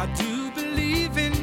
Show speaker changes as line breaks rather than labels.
I do believe in